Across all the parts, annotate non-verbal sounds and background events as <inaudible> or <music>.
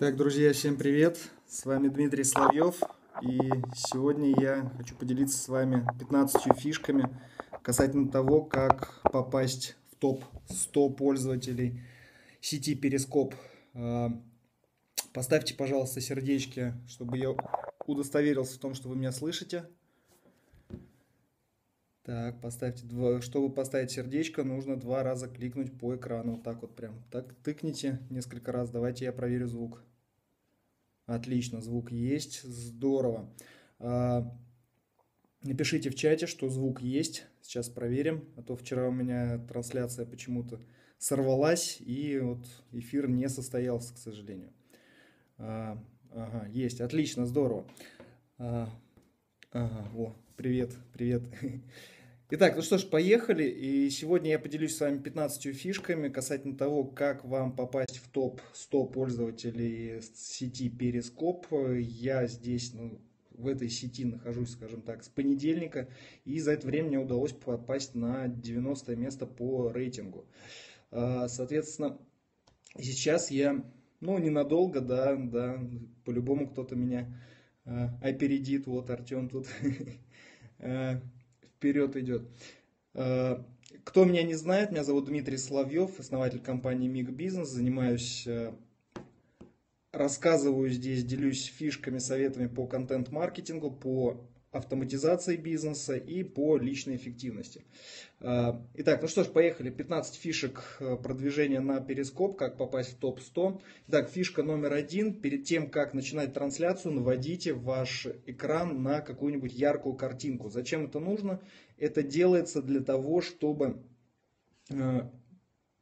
Так, друзья, всем привет! С вами Дмитрий Соловьев. И сегодня я хочу поделиться с вами 15 фишками касательно того, как попасть в топ-100 пользователей сети Перископ. А, поставьте, пожалуйста, сердечки, чтобы я удостоверился в том, что вы меня слышите. Так, поставьте два. Чтобы поставить сердечко, нужно два раза кликнуть по экрану. Вот так вот прям. Так, тыкните несколько раз. Давайте я проверю звук. Отлично, звук есть. Здорово. А, напишите в чате, что звук есть. Сейчас проверим. А то вчера у меня трансляция почему-то сорвалась, и вот эфир не состоялся, к сожалению. А, ага, есть. Отлично, здорово. А, ага, о, привет, привет. <laughs> Итак, ну что ж, поехали. И сегодня я поделюсь с вами 15 фишками касательно того, как вам попасть в топ-100 пользователей сети Перископ. Я здесь, ну, в этой сети нахожусь, скажем так, с понедельника, и за это время мне удалось попасть на 90 место по рейтингу. А, соответственно, сейчас я, ну, ненадолго, да, да, по-любому кто-то меня а, опередит, вот Артем тут <laughs> а, вперед идет. Э, кто меня не знает, меня зовут Дмитрий Соловьев, основатель компании Миг Бизнес. Занимаюсь, э, рассказываю здесь, делюсь фишками, советами по контент-маркетингу, по автоматизации бизнеса и по личной эффективности. А, итак, ну что ж, поехали. 15 фишек э, продвижения на перископ, как попасть в топ-100. Итак, фишка номер один. Перед тем, как начинать трансляцию, наводите ваш экран на какую-нибудь яркую картинку. Зачем это нужно? Это делается для того, чтобы э,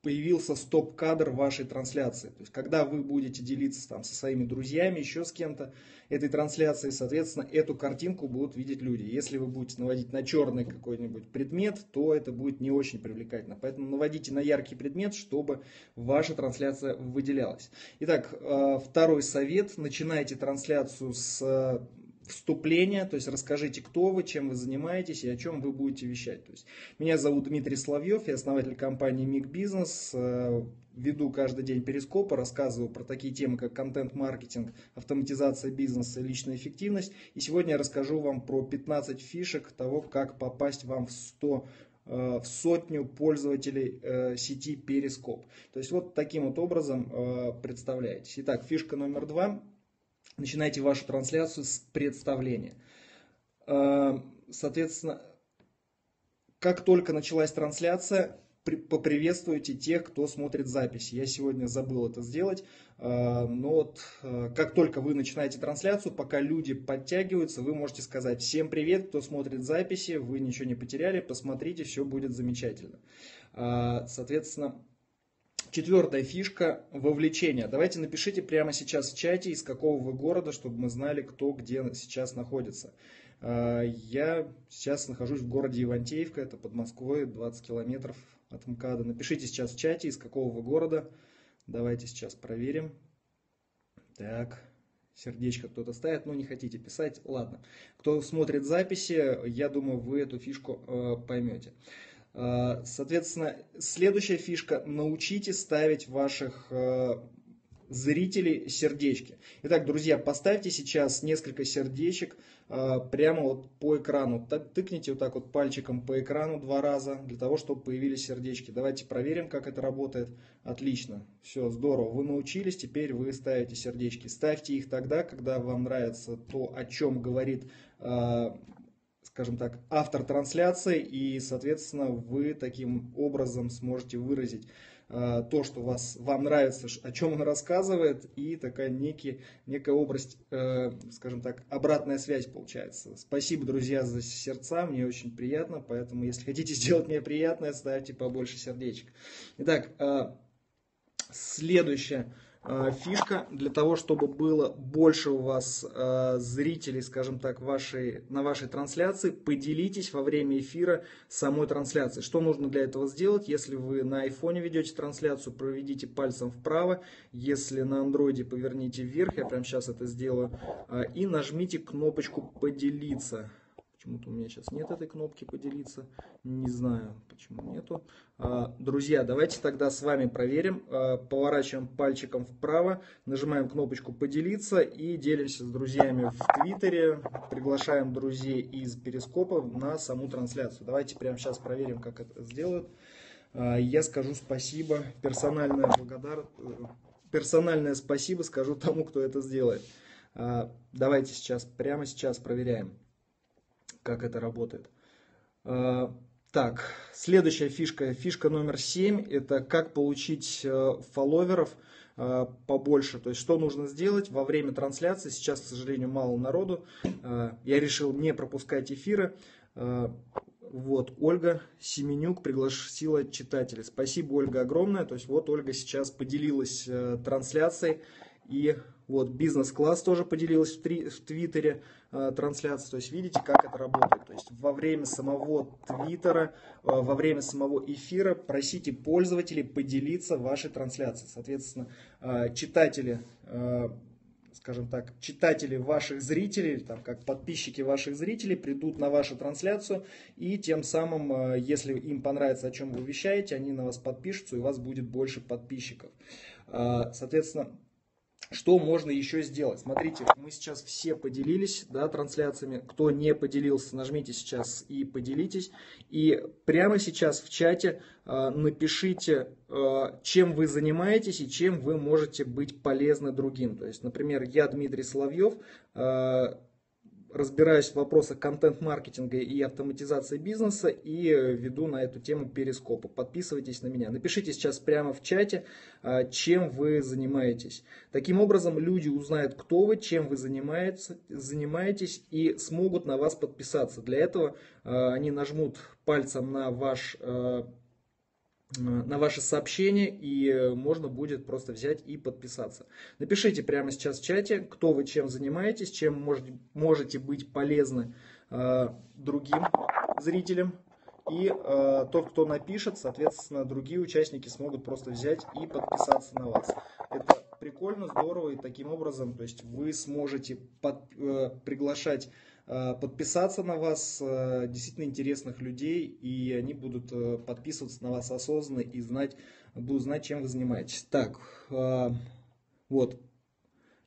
появился стоп-кадр вашей трансляции. То есть, когда вы будете делиться там со своими друзьями, еще с кем-то этой трансляцией, соответственно, эту картинку будут видеть люди. Если вы будете наводить на черный какой-нибудь предмет, то это будет не очень привлекательно. Поэтому наводите на яркий предмет, чтобы ваша трансляция выделялась. Итак, э, второй совет. Начинайте трансляцию с вступление, то есть расскажите, кто вы, чем вы занимаетесь и о чем вы будете вещать. То есть, меня зовут Дмитрий Славьев, я основатель компании Миг Бизнес, э, веду каждый день перископы, рассказываю про такие темы, как контент-маркетинг, автоматизация бизнеса личная эффективность. И сегодня я расскажу вам про 15 фишек того, как попасть вам в 100 э, в сотню пользователей э, сети Перископ. То есть вот таким вот образом представляетесь. Итак, фишка номер два начинайте вашу трансляцию с представления. Э, соответственно, как только началась трансляция, поприветствуйте тех, кто смотрит записи. Я сегодня забыл это сделать, э, но вот э, как только вы начинаете трансляцию, пока люди подтягиваются, вы можете сказать всем привет, кто смотрит записи, вы ничего не потеряли, посмотрите, все будет замечательно. Соответственно, Четвертая фишка – вовлечение. Давайте напишите прямо сейчас в чате, из какого вы города, чтобы мы знали, кто где сейчас находится. А, я сейчас нахожусь в городе Ивантеевка, это под Москвой, 20 километров от МКАДа. Напишите сейчас в чате, из какого вы города. Давайте сейчас проверим. Так, сердечко кто-то ставит, но не хотите писать, ладно. Кто смотрит записи, я думаю, вы эту фишку э, поймете. А, соответственно, следующая фишка – научите ставить ваших э, зрителей сердечки. Итак, друзья, поставьте сейчас несколько сердечек э, прямо вот по экрану. Так, тыкните вот так вот пальчиком по экрану два раза, для того, чтобы появились сердечки. Давайте проверим, как это работает. Отлично, все, здорово. Вы научились, теперь вы ставите сердечки. Ставьте их тогда, когда вам нравится то, о чем говорит э, скажем так, автор трансляции, и, соответственно, вы таким образом сможете выразить э, то, что вас, вам нравится, о чем он рассказывает, и такая некий, некая область, э, скажем так, обратная связь получается. Спасибо, друзья, за сердца, мне очень приятно, поэтому, если хотите сделать мне приятное, ставьте побольше сердечек. Итак, э, следующее фишка для того, чтобы было больше у вас э, зрителей, скажем так, вашей, на вашей трансляции, поделитесь во время эфира самой трансляции. Что нужно для этого сделать? Если вы на айфоне ведете трансляцию, проведите пальцем вправо, если на андроиде поверните вверх, я прямо сейчас это сделаю, э, и нажмите кнопочку «Поделиться». Почему-то у меня сейчас нет этой кнопки поделиться. Не знаю, почему нету. А, друзья, давайте тогда с вами проверим. А, поворачиваем пальчиком вправо, нажимаем кнопочку поделиться и делимся с друзьями в Твиттере. Приглашаем друзей из Перископа на саму трансляцию. Давайте прямо сейчас проверим, как это сделают. А, я скажу спасибо, персональное благодар... персональное спасибо скажу тому, кто это сделает. Давайте сейчас, прямо сейчас проверяем как это работает. А, так, следующая фишка, фишка номер 7, это как получить э, фолловеров э, побольше. То есть, что нужно сделать во время трансляции. Сейчас, к сожалению, мало народу. Э, я решил не пропускать эфиры. Вот, Ольга Семенюк пригласила читателей. Спасибо, Ольга, огромное. То есть, вот Ольга сейчас поделилась трансляцией. И вот бизнес-класс тоже поделилась в, три, в Твиттере э, трансляции. То есть видите, как это работает. То есть во время самого Твиттера, э, во время самого эфира просите пользователей поделиться вашей трансляцией. Соответственно, э, читатели, э, скажем так, читатели ваших зрителей, там, как подписчики ваших зрителей, придут на вашу трансляцию и тем самым, э, если им понравится, о чем вы вещаете, они на вас подпишутся и у вас будет больше подписчиков. Э, соответственно, что можно еще сделать? Смотрите, мы сейчас все поделились да, трансляциями. Кто не поделился, нажмите сейчас и поделитесь. И прямо сейчас в чате э, напишите, э, чем вы занимаетесь и чем вы можете быть полезны другим. То есть, например, я Дмитрий Соловьев, э, разбираюсь в вопросах контент-маркетинга и автоматизации бизнеса и веду на эту тему перископы. Подписывайтесь на меня. Напишите сейчас прямо в чате, а, чем вы занимаетесь. Таким образом, люди узнают, кто вы, чем вы занимаетесь и смогут на вас подписаться. Для этого а, они нажмут пальцем на ваш а, на ваши сообщения, и э, можно будет просто взять и подписаться. Напишите прямо сейчас в чате, кто вы чем занимаетесь, чем можете, можете быть полезны э, другим зрителям. И э, тот, кто напишет, соответственно, другие участники смогут просто взять и подписаться на вас. Это прикольно, здорово, и таким образом, то есть вы сможете под, э, приглашать Э, подписаться на вас, э, действительно интересных людей, и они будут э, подписываться на вас осознанно и знать, будут знать, чем вы занимаетесь. Так, вот,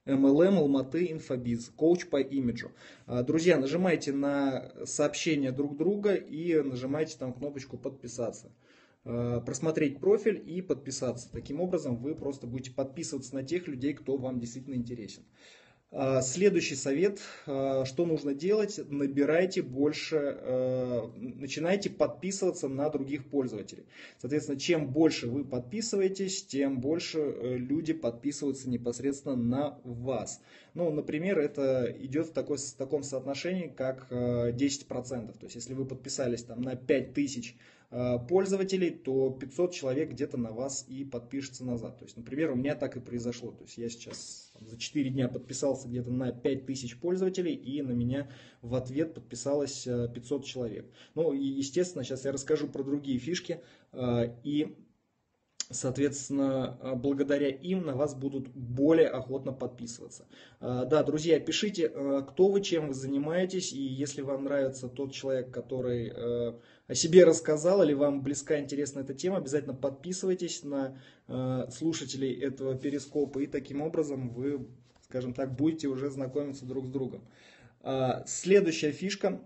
MLM, Алматы, Инфобиз, коуч по имиджу. Друзья, нажимайте на сообщения друг друга и нажимайте там кнопочку подписаться. Просмотреть профиль и подписаться. Таким образом вы просто будете подписываться на тех людей, кто вам действительно интересен. А, следующий совет, а, что нужно делать, набирайте больше, а, начинайте подписываться на других пользователей. Соответственно, чем больше вы подписываетесь, тем больше э, люди подписываются непосредственно на вас. Ну, например, это идет в, такой, в таком соотношении, как 10%. То есть, если вы подписались там, на 5000 Э, пользователей, то 500 человек где-то на вас и подпишется назад. То есть, например, у меня так и произошло. То есть я сейчас за 4 дня подписался где-то на 5000 пользователей, и на меня в ответ подписалось 500 э, человек. Ну и, естественно, сейчас я расскажу про другие фишки. Э, и Соответственно, благодаря им на вас будут более охотно подписываться. Да, друзья, пишите, кто вы, чем вы занимаетесь, и если вам нравится тот человек, который о себе рассказал или вам близка интересна эта тема, обязательно подписывайтесь на э, слушателей этого перископа и таким образом вы, скажем так, будете уже знакомиться друг с другом. Э, следующая фишка,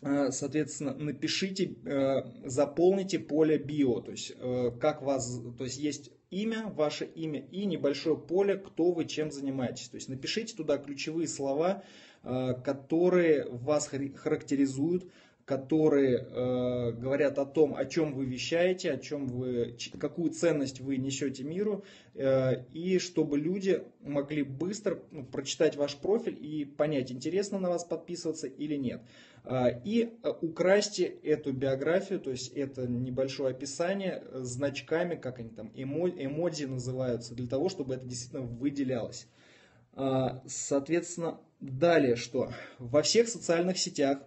э, соответственно, напишите, э, заполните поле био, то есть э, как вас, то есть есть имя, ваше имя и небольшое поле, кто вы чем занимаетесь. То есть напишите туда ключевые слова, э, которые вас характеризуют, которые э, говорят о том, о чем вы вещаете, о чем вы, какую ценность вы несете миру, э, и чтобы люди могли быстро ну, прочитать ваш профиль и понять, интересно на вас подписываться или нет. Э, и э, украсьте эту биографию, то есть это небольшое описание значками, как они там, эмо, эмодзи называются, для того, чтобы это действительно выделялось. Э, соответственно, далее что? Во всех социальных сетях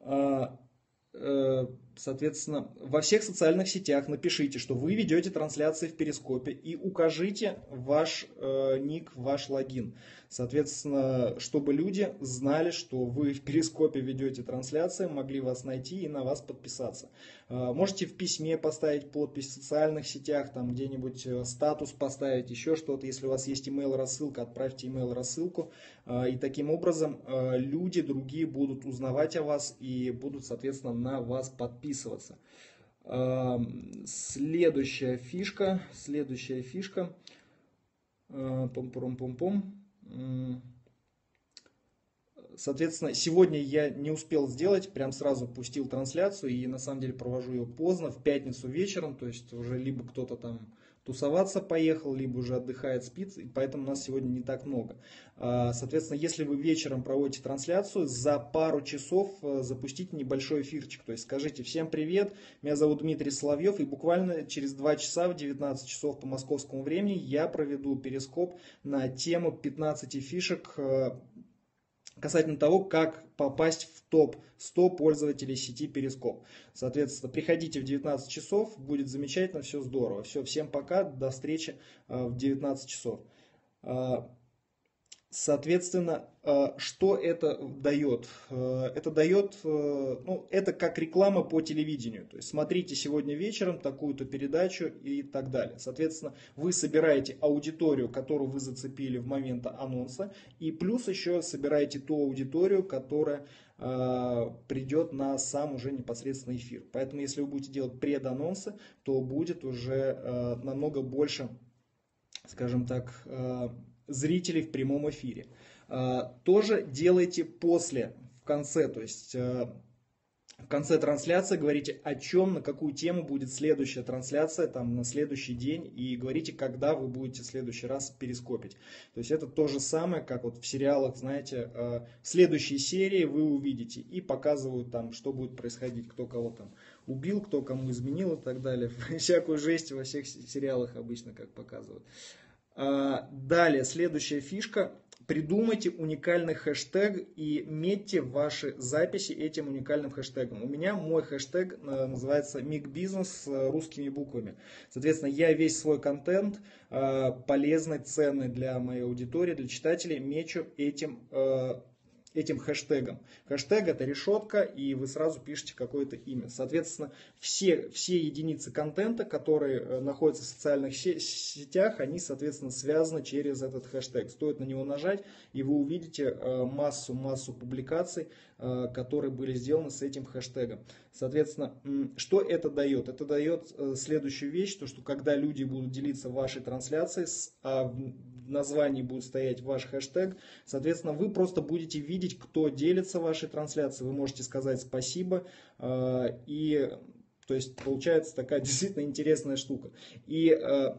а, э, Соответственно, во всех социальных сетях напишите, что вы ведете трансляции в Перископе и укажите ваш э, ник, ваш логин. Соответственно, чтобы люди знали, что вы в Перископе ведете трансляции, могли вас найти и на вас подписаться. Э, можете в письме поставить подпись в социальных сетях, там где-нибудь э, статус поставить, еще что-то. Если у вас есть email рассылка, отправьте email рассылку. Э, и таким образом люди другие будут узнавать о вас и будут, соответственно, на вас подписываться. Следующая фишка, следующая фишка. Пум-пум-пум-пум. Соответственно, сегодня я не успел сделать, прям сразу пустил трансляцию и на самом деле провожу ее поздно, в пятницу вечером, то есть уже либо кто-то там тусоваться поехал, либо уже отдыхает, спит, и поэтому нас сегодня не так много. А, соответственно, если вы вечером проводите трансляцию, за пару часов э, запустите небольшой эфирчик, то есть скажите всем привет, меня зовут Дмитрий Соловьев, и буквально через 2 часа в 19 часов по московскому времени я проведу перископ на тему 15 фишек э, касательно того, как попасть в топ-100 пользователей сети Перископ. Соответственно, приходите в 19 часов, будет замечательно, все здорово. Все, всем пока, до встречи э, в 19 часов. Соответственно, э, что это дает? Э, это дает, э, ну, это как реклама по телевидению. То есть смотрите сегодня вечером такую-то передачу и так далее. Соответственно, вы собираете аудиторию, которую вы зацепили в момент анонса, и плюс еще собираете ту аудиторию, которая придет на сам уже непосредственно эфир. Поэтому, если вы будете делать преданонсы, то будет уже намного больше, скажем так, зрителей в прямом эфире. А, тоже делайте после, в конце, то есть а, в конце трансляции говорите, о чем, на какую тему будет следующая трансляция, там, на следующий день, и говорите, когда вы будете в следующий раз перископить. То есть это то же самое, как вот в сериалах, знаете, а, в следующей серии вы увидите и показывают там, что будет происходить, кто кого там убил, кто кому изменил и так далее. <laughs> Всякую жесть во всех сериалах обычно как показывают. А, далее, следующая фишка. Придумайте уникальный хэштег и метьте ваши записи этим уникальным хэштегом. У меня мой хэштег э, называется МИГ-бизнес с русскими буквами. Соответственно, я весь свой контент э, полезный, ценный для моей аудитории, для читателей мечу этим э, этим хэштегом. Хэштег это решетка, и вы сразу пишете какое-то имя. Соответственно, все, все единицы контента, которые э, находятся в социальных сетях, они, соответственно, связаны через этот хэштег. Стоит на него нажать, и вы увидите массу-массу э, публикаций, э, которые были сделаны с этим хэштегом. Соответственно, что это дает? Это дает следующую вещь, то что когда люди будут делиться вашей трансляцией, а в названии будет стоять ваш хэштег, соответственно, вы просто будете видеть, кто делится вашей трансляцией, вы можете сказать спасибо, э, и то есть получается такая <laughs> действительно интересная штука. И э,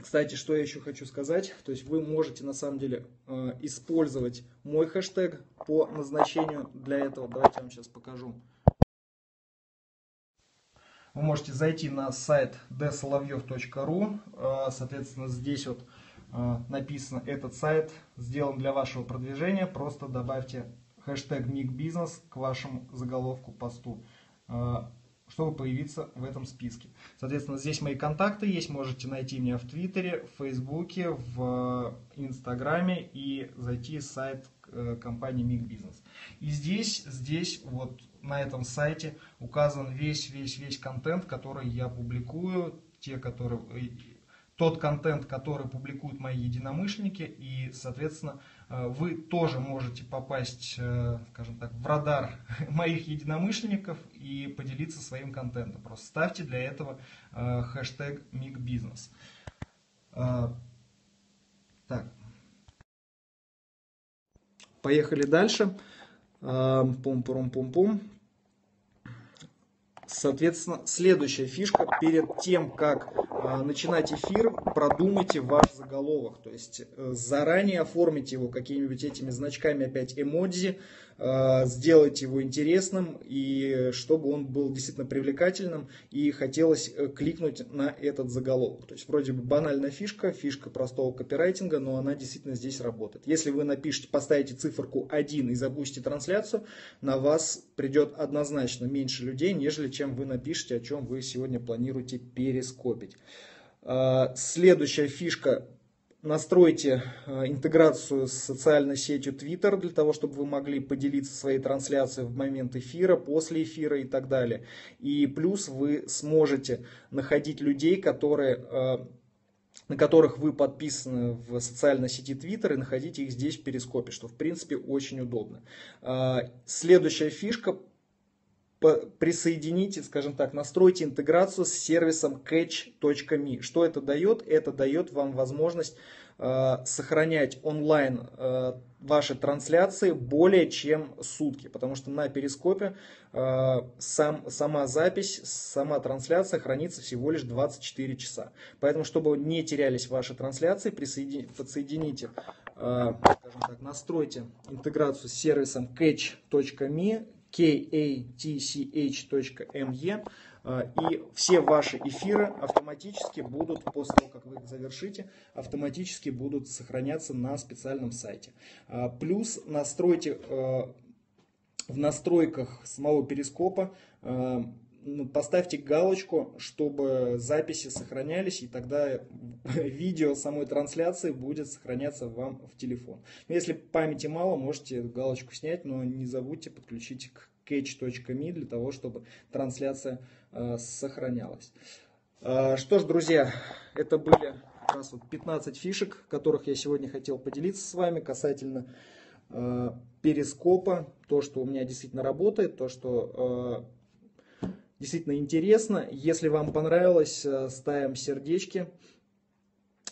кстати, что я еще хочу сказать, то есть вы можете на самом деле э, использовать мой хэштег по назначению для этого. Давайте я вам сейчас покажу. Вы можете зайти на сайт dsolovьев.ru, соответственно, здесь вот написано этот сайт сделан для вашего продвижения, просто добавьте хэштег ник-бизнес к вашему заголовку посту, а, чтобы появиться в этом списке. Соответственно, здесь мои контакты есть, можете найти меня в Твиттере, в Фейсбуке, в Инстаграме и зайти в сайт э, компании Миг Бизнес. И здесь, здесь вот на этом сайте указан весь, весь, весь контент, который я публикую, те, которые тот контент, который публикуют мои единомышленники, и, соответственно, э, вы тоже можете попасть, э, скажем так, в радар <laughs> моих единомышленников и поделиться своим контентом. Просто ставьте для этого э, хэштег МИГБизнес. Так. Поехали дальше. Пум-пум-пум-пум. Соответственно, следующая фишка, перед тем, как начинать эфир, продумайте ваш заголовок. То есть э, заранее оформите его какими-нибудь этими значками опять эмодзи, э, сделать его интересным и чтобы он был действительно привлекательным и хотелось э, кликнуть на этот заголовок. То есть вроде бы банальная фишка, фишка простого копирайтинга, но она действительно здесь работает. Если вы напишите, поставите циферку 1 и запустите трансляцию, на вас придет однозначно меньше людей, нежели чем вы напишите, о чем вы сегодня планируете перескопить. А, следующая фишка. Настройте а, интеграцию с социальной сетью Twitter для того, чтобы вы могли поделиться своей трансляцией в момент эфира, после эфира и так далее. И плюс вы сможете находить людей, которые а, на которых вы подписаны в социальной сети Twitter и находите их здесь в перископе, что в принципе очень удобно. Следующая фишка присоедините, скажем так, настройте интеграцию с сервисом catch.me. Что это дает? Это дает вам возможность э, сохранять онлайн э, ваши трансляции более чем сутки, потому что на перископе э, сам, сама запись, сама трансляция хранится всего лишь 24 часа. Поэтому, чтобы не терялись ваши трансляции, присоедините, подсоедините, э, так, настройте интеграцию с сервисом catch.me katch.me, а, и все ваши эфиры автоматически будут, после того, как вы их завершите, автоматически будут сохраняться на специальном сайте. А, плюс настройте а, в настройках самого перископа поставьте галочку, чтобы записи сохранялись, и тогда <laughs> видео самой трансляции будет сохраняться вам в телефон. Если памяти мало, можете галочку снять, но не забудьте подключить к catch.me для того, чтобы трансляция э, сохранялась. Э, что ж, друзья, это были как раз вот 15 фишек, которых я сегодня хотел поделиться с вами касательно э, перископа, то, что у меня действительно работает, то, что действительно интересно. Если вам понравилось, ставим сердечки.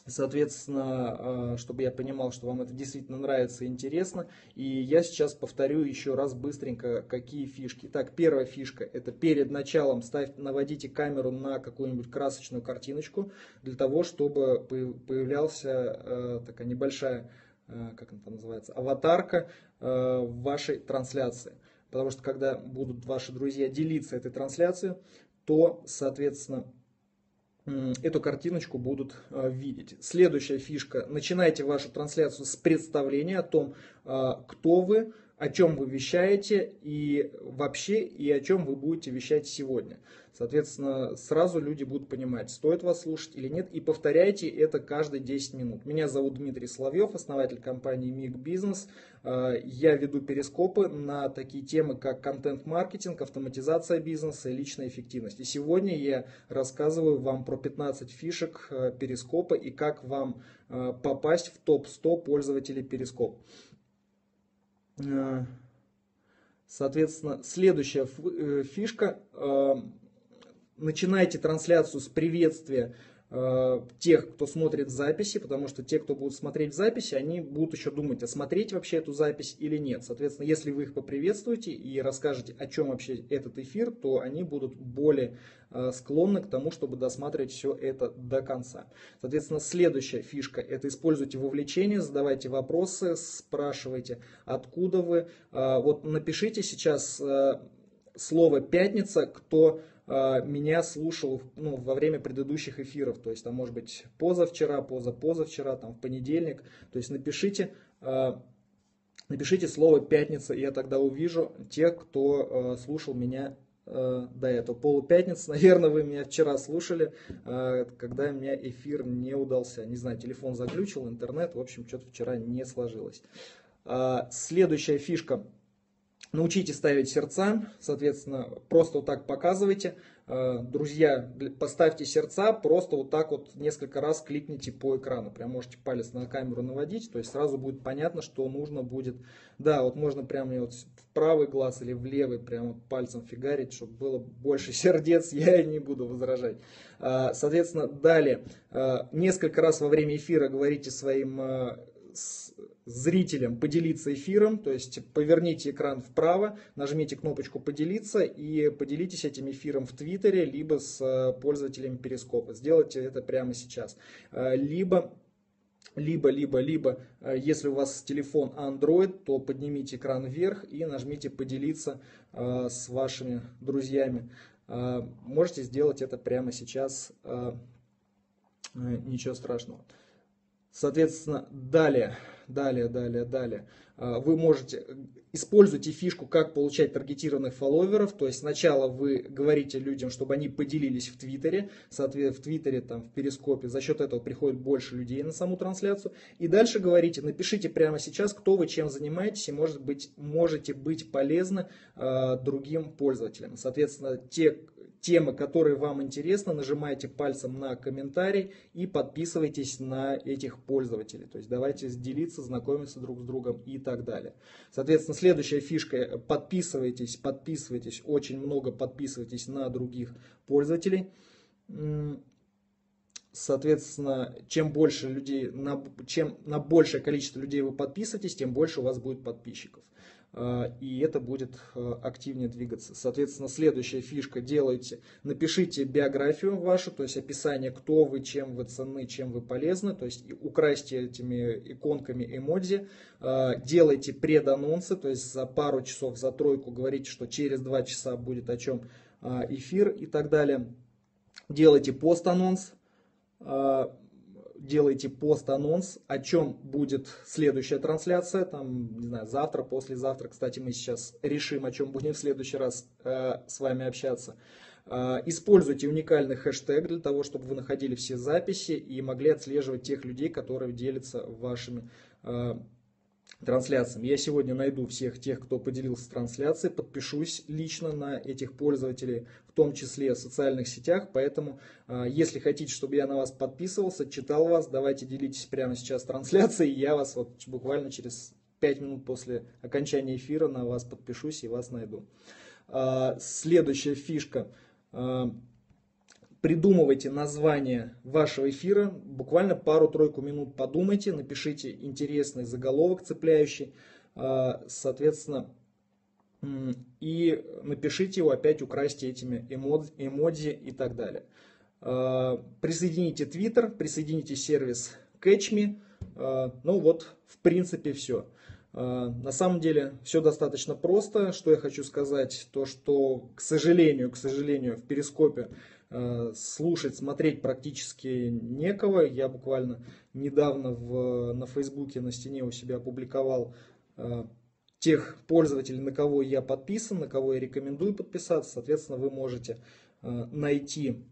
Соответственно, чтобы я понимал, что вам это действительно нравится и интересно. И я сейчас повторю еще раз быстренько, какие фишки. Так, первая фишка, это перед началом ставь, наводите камеру на какую-нибудь красочную картиночку, для того, чтобы появлялся э, такая небольшая, э, как там называется, аватарка э, вашей трансляции. Потому что когда будут ваши друзья делиться этой трансляцией, то, соответственно, эту картиночку будут э, видеть. Следующая фишка. Начинайте вашу трансляцию с представления о том, э, кто вы, о чем вы вещаете и вообще, и о чем вы будете вещать сегодня. Соответственно, сразу люди будут понимать, стоит вас слушать или нет, и повторяйте это каждые 10 минут. Меня зовут Дмитрий Соловьев, основатель компании MIG Business. Э, я веду перископы на такие темы, как контент-маркетинг, автоматизация бизнеса и личная эффективность. И сегодня я рассказываю вам про 15 фишек э, перископа и как вам э, попасть в топ-100 пользователей перископ. Э, соответственно, следующая э, фишка. Э, начинайте трансляцию с приветствия тех, кто смотрит записи, потому что те, кто будут смотреть записи, они будут еще думать, а смотреть вообще эту запись или нет. Соответственно, если вы их поприветствуете и расскажете, о чем вообще этот эфир, то они будут более э, склонны к тому, чтобы досматривать все это до конца. Соответственно, следующая фишка – это используйте вовлечение, задавайте вопросы, спрашивайте, откуда вы. Э, вот напишите сейчас слово «пятница», кто меня слушал ну, во время предыдущих эфиров, то есть там может быть позавчера, позапозавчера, там в понедельник, то есть напишите, а, напишите слово «пятница», и я тогда увижу тех, кто а, слушал меня до этого. Полупятница, <laughs> наверное, вы меня вчера слушали, когда у меня эфир не удался. Не знаю, телефон заглючил, интернет, в общем, что-то вчера не сложилось. Следующая фишка – Научите ставить сердца, соответственно, просто вот так показывайте. Э, друзья, поставьте сердца, просто вот так вот несколько раз кликните по экрану. Прям можете палец на камеру наводить, то есть сразу будет понятно, что нужно будет. Да, вот можно прямо вот в правый глаз или в левый прямо пальцем фигарить, чтобы было больше сердец, <laughs> я не буду возражать. Э, соответственно, далее, э, несколько раз во время эфира говорите своим зрителям поделиться эфиром, то есть поверните экран вправо, нажмите кнопочку «Поделиться» и поделитесь этим эфиром в Твиттере, либо с э, пользователями Перископа. Сделайте это прямо сейчас. Э, либо либо, либо, либо, э, если у вас телефон Android, то поднимите экран вверх и нажмите поделиться с вашими друзьями. Можете сделать это прямо сейчас, ничего страшного. Соответственно, далее, далее, далее, далее. Вы можете используйте фишку, как получать таргетированных фолловеров. То есть сначала вы говорите людям, чтобы они поделились в Твиттере. Соответственно, в Твиттере, там, в Перископе. За счет этого приходит больше людей на саму трансляцию. И дальше говорите, напишите прямо сейчас, кто вы, чем занимаетесь. И может быть, можете быть полезны э, другим пользователям. Соответственно, те темы, которые вам интересны, нажимайте пальцем на комментарий и подписывайтесь на этих пользователей. То есть давайте делиться, знакомиться друг с другом и так далее. Соответственно, следующая фишка, подписывайтесь, подписывайтесь, очень много подписывайтесь на других пользователей. Соответственно, чем больше людей, на, чем на большее количество людей вы подписываетесь, тем больше у вас будет подписчиков. А, и это будет а, активнее двигаться. Соответственно, следующая фишка делайте, напишите биографию вашу, то есть описание, кто вы, чем вы ценны, чем вы полезны, то есть украсьте этими иконками эмодзи, а, делайте преданонсы, то есть за пару часов, за тройку говорите, что через два часа будет о чем эфир и так далее. Делайте пост-анонс, делаете пост-анонс, о чем будет следующая трансляция, там, не знаю, завтра, послезавтра, кстати, мы сейчас решим, о чем будем в следующий раз э, с вами общаться. Э, используйте уникальный хэштег для того, чтобы вы находили все записи и могли отслеживать тех людей, которые делятся вашими э, трансляциям. Я сегодня найду всех тех, кто поделился трансляцией, подпишусь лично на этих пользователей, в том числе в социальных сетях. Поэтому, а, если хотите, чтобы я на вас подписывался, читал вас, давайте делитесь прямо сейчас трансляцией. Я вас вот буквально через 5 минут после окончания эфира на вас подпишусь и вас найду. А, следующая фишка а, придумывайте название вашего эфира, буквально пару-тройку минут подумайте, напишите интересный заголовок цепляющий, а, соответственно, и напишите его, опять украсьте этими эмодзи, эмодзи и так далее. А, присоедините Twitter, присоедините сервис CatchMe, а, ну вот, в принципе, все. На самом деле все достаточно просто. Что я хочу сказать, то что, к сожалению, к сожалению, в Перископе слушать, смотреть практически некого. Я буквально недавно в, на Фейсбуке на стене у себя опубликовал э, тех пользователей, на кого я подписан, на кого я рекомендую подписаться. Соответственно, вы можете э, найти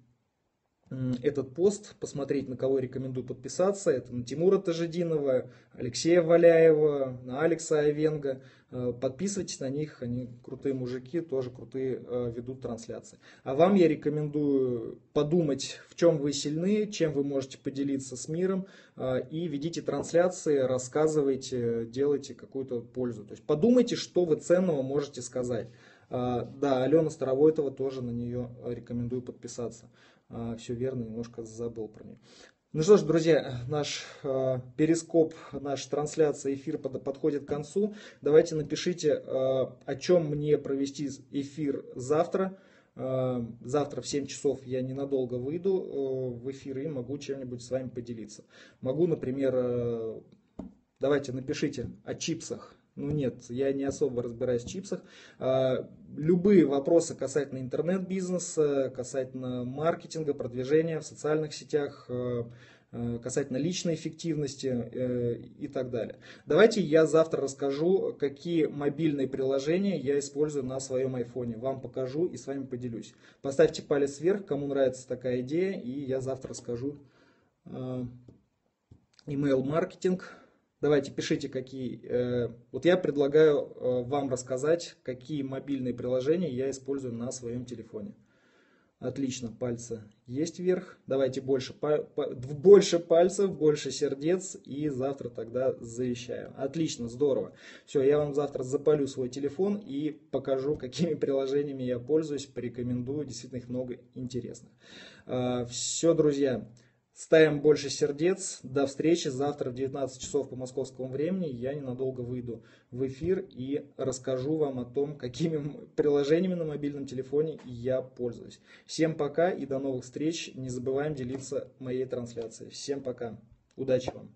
этот пост, посмотреть, на кого рекомендую подписаться. Это на Тимура Тажидинова, Алексея Валяева, на Алекса Айвенга. Э, подписывайтесь на них, они крутые мужики, тоже крутые э, ведут трансляции. А вам я рекомендую подумать, в чем вы сильны, чем вы можете поделиться с миром, э, и ведите трансляции, рассказывайте, делайте какую-то пользу. То есть подумайте, что вы ценного можете сказать. Да, Алена Старовойтова тоже на нее рекомендую подписаться. А, все верно, немножко забыл про нее. Ну что ж, друзья, наш э, перископ, наша трансляция, эфир под, подходит к концу. Давайте напишите, э, о чем мне провести эфир завтра. Э, завтра в 7 часов я ненадолго выйду э, в эфир и могу чем-нибудь с вами поделиться. Могу, например, э, давайте напишите о чипсах ну нет, я не особо разбираюсь в чипсах. А, любые вопросы касательно интернет-бизнеса, касательно маркетинга, продвижения в социальных сетях, э, э, касательно личной эффективности э, и так далее. Давайте я завтра расскажу, какие мобильные приложения я использую на своем айфоне. Вам покажу и с вами поделюсь. Поставьте палец вверх, кому нравится такая идея, и я завтра расскажу email маркетинг Давайте пишите, какие. Э, вот я предлагаю э, вам рассказать, какие мобильные приложения я использую на своем телефоне. Отлично, пальцы есть вверх. Давайте больше, больше пальцев, больше сердец и завтра тогда завещаю. Отлично, здорово. Все, я вам завтра запалю свой телефон и покажу, какими приложениями я пользуюсь, порекомендую. Действительно их много интересных. Э, Все, друзья. Ставим больше сердец. До встречи завтра в 19 часов по московскому времени. Я ненадолго выйду в эфир и расскажу вам о том, какими приложениями на мобильном телефоне я пользуюсь. Всем пока и до новых встреч. Не забываем делиться моей трансляцией. Всем пока. Удачи вам.